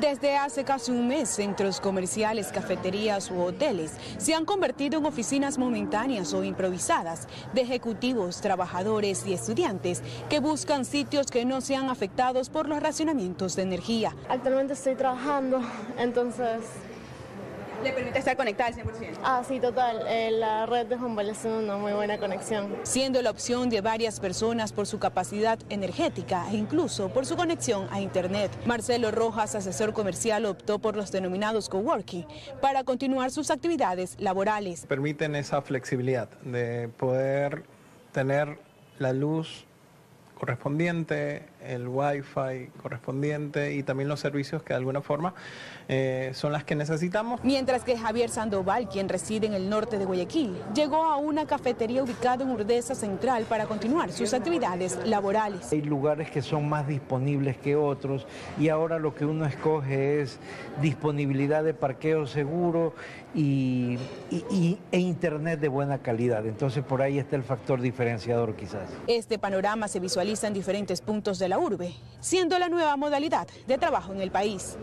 Desde hace casi un mes, centros comerciales, cafeterías u hoteles se han convertido en oficinas momentáneas o improvisadas de ejecutivos, trabajadores y estudiantes que buscan sitios que no sean afectados por los racionamientos de energía. Actualmente estoy trabajando, entonces ¿Le permite estar conectada al 100%? Ah, sí, total. Eh, la red de Humboldt es una muy buena conexión. Siendo la opción de varias personas por su capacidad energética e incluso por su conexión a Internet. Marcelo Rojas, asesor comercial, optó por los denominados coworking para continuar sus actividades laborales. Permiten esa flexibilidad de poder tener la luz correspondiente, el wifi correspondiente y también los servicios que de alguna forma eh, son las que necesitamos. Mientras que Javier Sandoval, quien reside en el norte de Guayaquil, llegó a una cafetería ubicada en Urdesa Central para continuar sus actividades laborales. Hay lugares que son más disponibles que otros y ahora lo que uno escoge es disponibilidad de parqueo seguro y, e internet de buena calidad. Entonces por ahí está el factor diferenciador quizás. Este panorama se visualiza en diferentes puntos de la urbe, siendo la nueva modalidad de trabajo en el país.